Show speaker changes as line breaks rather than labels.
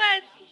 went.